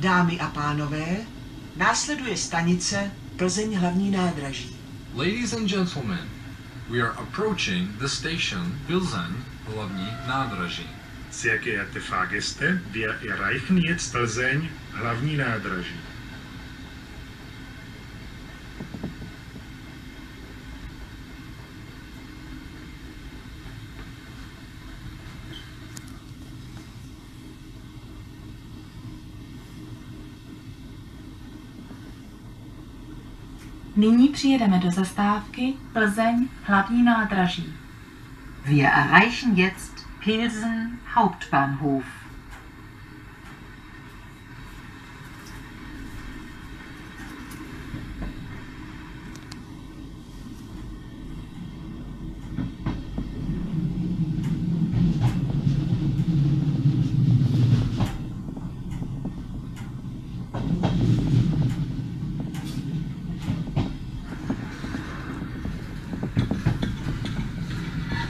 Dámy a pánové, následuje stanice Plzeň hlavní nádraží. Ladies and gentlemen, we are approaching the station Pilsen hlavní nádraží. Sehr geehrte Fahrgäste, wir erreichen jetzt Plzeň, hlavní nádraží. Nyní přijedeme do zastávky Plzeň hlavní nádraží. Wir erreichen jetzt Pilsen Hauptbahnhof.